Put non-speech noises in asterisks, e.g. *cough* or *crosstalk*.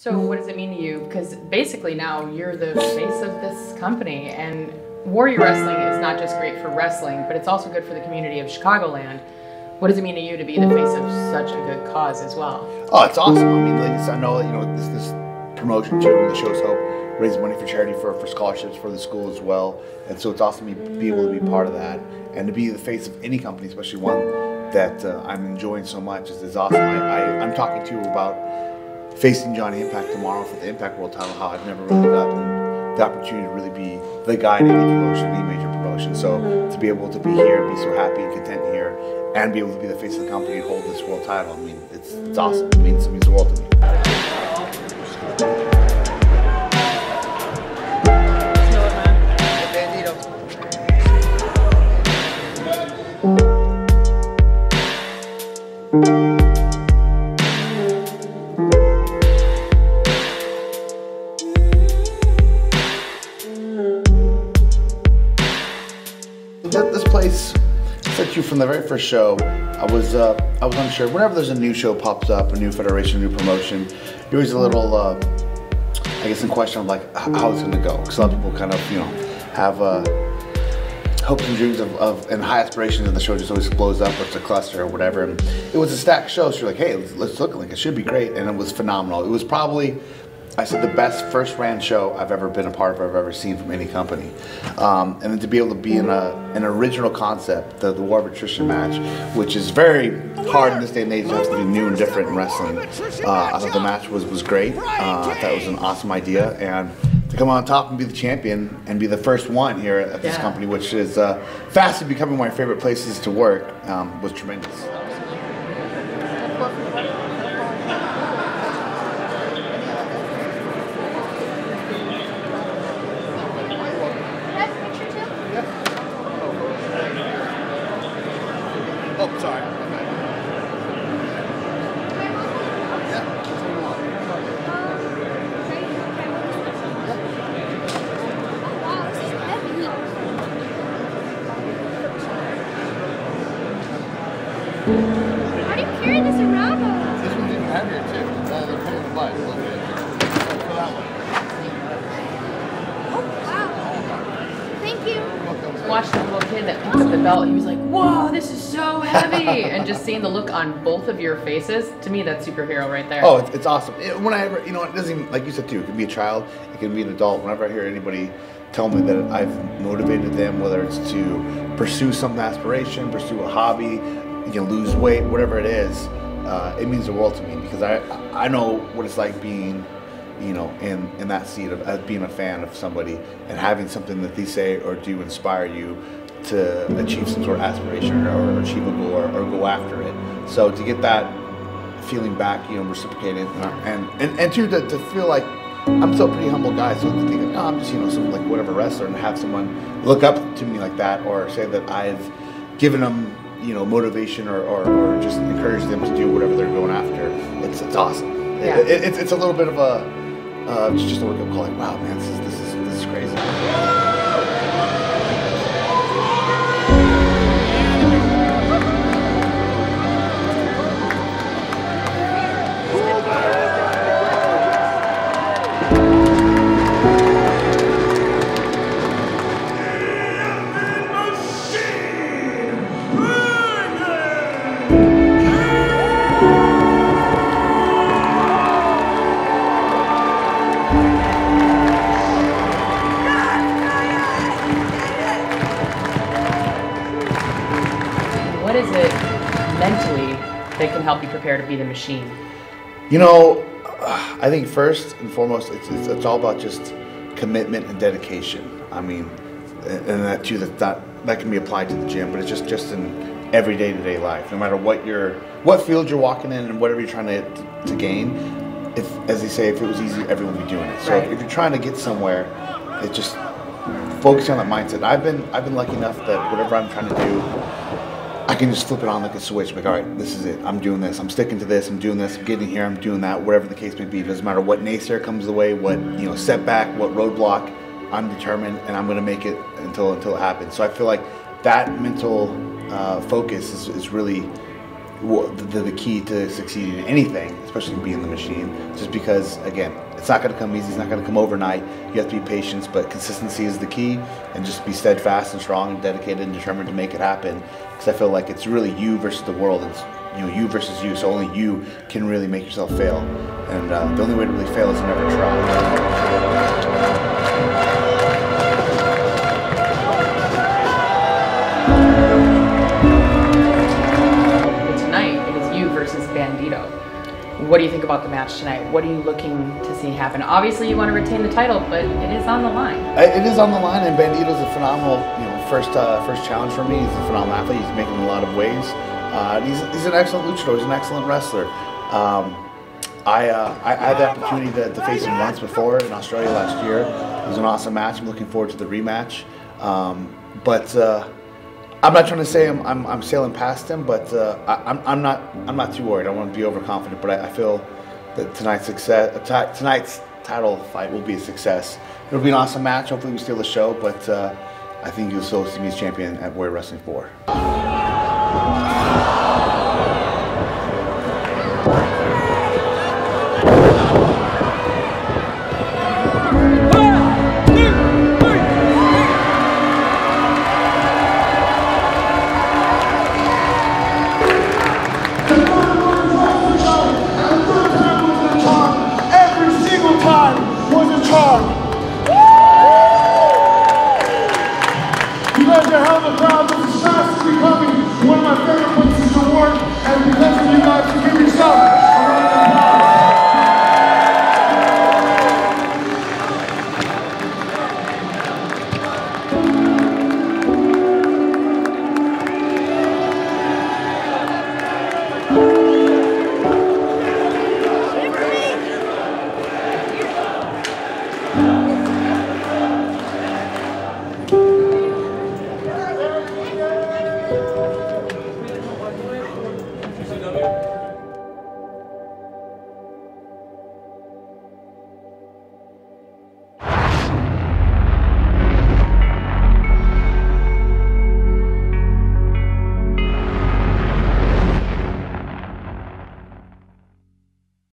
So what does it mean to you? Because basically now you're the face of this company, and Warrior Wrestling is not just great for wrestling, but it's also good for the community of Chicagoland. What does it mean to you to be the face of such a good cause as well? Oh, it's awesome. I mean, ladies, I know you know this this promotion too, the show's hope raise money for charity for, for scholarships for the school as well, and so it's awesome to be able to be part of that and to be the face of any company, especially one that uh, I'm enjoying so much is, is awesome. I, I I'm talking to you about facing Johnny Impact tomorrow for the Impact World title, how I've never really gotten the opportunity to really be the guy in any promotion, any major promotion. So to be able to be here, be so happy and content here, and be able to be the face of the company and hold this world title, I mean, it's, it's awesome. It means, it means the world to me. This from the very first show, I was uh, I was unsure. Whenever there's a new show pops up, a new federation, a new promotion, you're always a little, uh, I guess, in question of like how it's going to go. Because a lot of people kind of, you know, have uh, hopes and dreams of, of and high aspirations, and the show just always blows up or it's a cluster or whatever. And it was a stacked show, so you're like, hey, let's, let's look like it should be great, and it was phenomenal. It was probably I said the best first ran show I've ever been a part of, I've ever seen from any company. Um, and then to be able to be in a, an original concept, the, the War of Attrition match, which is very hard in this day and age to be new and different in wrestling. Uh, I thought the match was, was great. Uh, I thought it was an awesome idea. And to come on top and be the champion and be the first one here at this Yeah. company, which is uh, fast becoming one of my favorite places to work, um, was tremendous. Oh, sorry. How do you carry this around? This one's even heavier too. Uh, they're putting the butt a little bit. For that one. Oh, wow. Thank you. Watched the little kid that picked up the belt. He was like, "Whoa, this is so heavy!" *laughs* and just seeing the look on both of your faces, to me, that's superhero right there. Oh, it's, it's awesome. It- when I ever, you know, it doesn't even, like you said too, it can be a child, it can be an adult. Whenever I hear anybody tell me that I've motivated them, whether it's to pursue some aspiration, pursue a hobby, you can lose weight, whatever it is, uh, it means the world to me because I, I know what it's like being, you know, in, in that seat of being a fan of somebody and having something that they say or do inspire you to achieve some sort of aspiration or, or achieve a goal or, or go after it. So to get that feeling back, you know, reciprocated, uh, and and and two to, to feel like I'm still a pretty humble guy, so to think, oh, I'm just you know some like whatever wrestler, and have someone look up to me like that, or say that I've given them you know motivation or, or, or just encourage them to do whatever they're going after. It's it's awesome. It- Yeah. it- it's it's a little bit of a uh, just a wake up call. Like wow, man, this is this is this is crazy. Help you prepare to be the machine? You know, uh, I think first and foremost, it's, it's, it's all about just commitment and dedication. I mean, and that too, that, that that can be applied to the gym, but it's just just in every day to day life. No matter what you're, what field you're walking in, and whatever you're trying to to gain. If, as they say, if it was easy, everyone would be doing it. So Right. if you're trying to get somewhere, it just focusing on that mindset. I've been I've been lucky enough that whatever I'm trying to do, I can just flip it on like a switch. Like, all right, this is it. I'm doing this. I'm sticking to this. I'm doing this. I'm getting here. I'm doing that. Whatever the case may be. It doesn't matter what naysayer comes the way, what you know setback, what roadblock. I'm determined, and I'm going to make it until until it happens. So I feel like that mental uh, focus is, is really the, the key to succeeding in anything, especially being the machine. Just because, again, it's not going to come easy. It's not going to come overnight. You have to be patient, but consistency is the key, and just be steadfast and strong and dedicated and determined to make it happen. Because I feel like it's really you versus the world. It's you know you versus you. So only you can really make yourself fail, and uh, the only way to really fail is to never try. What do you think about the match tonight? What are you looking to see happen? Obviously, you want to retain the title, but it is on the line. It is on the line, and Bandito's a phenomenal, you know, first uh, first challenge for me. He's a phenomenal athlete. He's making a lot of waves. Uh, he's, he's an excellent luchador. He's an excellent wrestler. Um, I, uh, I, had the opportunity to, to, face him once before in Australia last year. It was an awesome match. I'm looking forward to the rematch. Um, but uh, I'm not trying to say I'm, I'm, I'm sailing past him, but uh, I, am I'm, I'm not I'm not too worried. I want to be overconfident, but I, I feel that tonight's success uh, tonight's title fight will be a success. It'll be an awesome match. Hopefully, we steal the show, but uh, I think you'll still see me as champion at Warrior Wrestling 4.